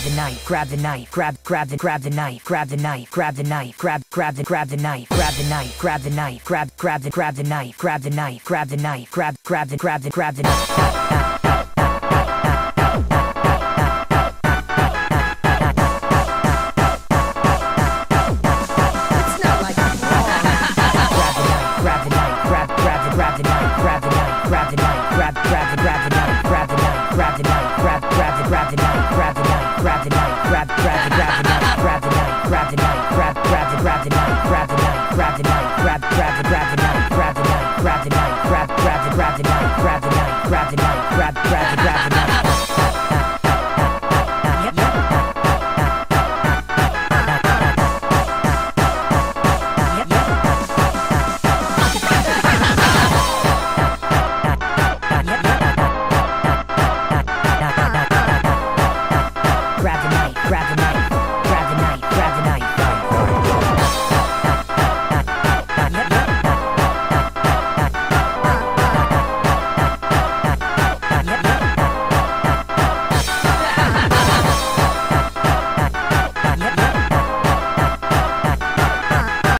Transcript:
grab the knife, grab the knife, grab, grab the, grab the knife, grab the knife, grab the knife, grab, grab the, grab the knife, grab the knife, grab the knife, grab, grab the, grab the knife, grab the knife, grab the knife, grab, grab the, grab the, grab the knife. It's not like I'm grab the knife, grab the knife, grab, grab the, grab the knife, grab the knife, grab the knife, grab, grab the, grab the knife, grab the grab grab, grab the, knife, grab the knife, grab the knife, grab, grab grab the knife, grab the knife, grab the knife, grab, grab grab the knife, grab the knife, grab the knife, grab, grab grab the knife, grab the knife, grab the knife, grab, grab grab the knife. mic, grab the mic.